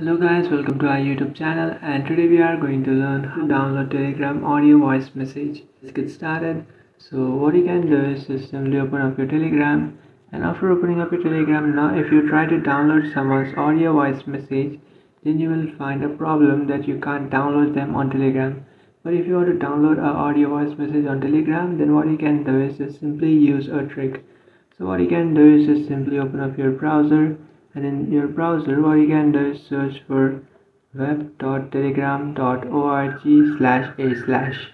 Hello guys, welcome to our YouTube channel and today we are going to learn how to download Telegram audio voice message. Let's get started. So what you can do is just simply open up your Telegram and after opening up your Telegram now if you try to download someone's audio voice message then you will find a problem that you can't download them on Telegram. But if you want to download a audio voice message on Telegram then what you can do is just simply use a trick. So what you can do is just simply open up your browser and in your browser what you can do is search for web.telegram.org slash a slash.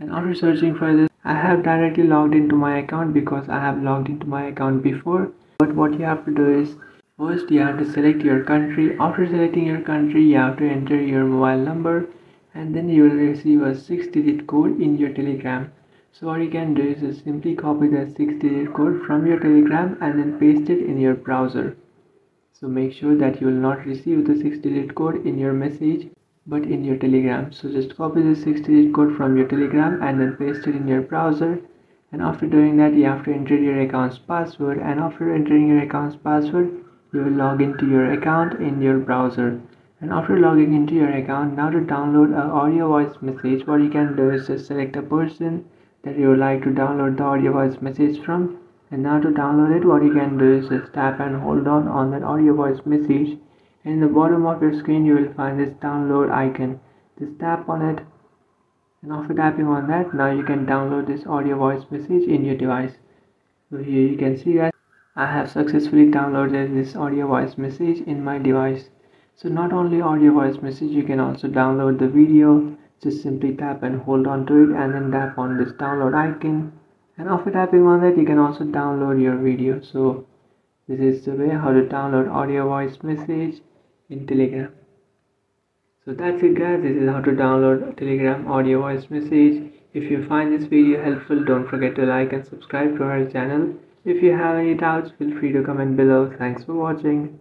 And after searching for this I have directly logged into my account because I have logged into my account before. But what you have to do is First, you have to select your country. After selecting your country, you have to enter your mobile number and then you will receive a 6 digit code in your telegram. So what you can do is simply copy that 6 digit code from your telegram and then paste it in your browser. So make sure that you will not receive the 6 digit code in your message but in your telegram. So just copy the 6 digit code from your telegram and then paste it in your browser and after doing that you have to enter your account's password and after entering your account's password you will log into your account in your browser. And after logging into your account now to download an audio voice message what you can do is just select a person that you would like to download the audio voice message from. And now to download it what you can do is just tap and hold on on that audio voice message. And in the bottom of your screen you will find this download icon. Just tap on it. And after tapping on that now you can download this audio voice message in your device. So here you can see guys I have successfully downloaded this audio voice message in my device. So not only audio voice message, you can also download the video. Just simply tap and hold on to it and then tap on this download icon. And after tapping on that, you can also download your video. So this is the way how to download audio voice message in Telegram. So that's it guys, this is how to download Telegram audio voice message. If you find this video helpful, don't forget to like and subscribe to our channel. If you have any doubts, feel free to comment below. Thanks for watching.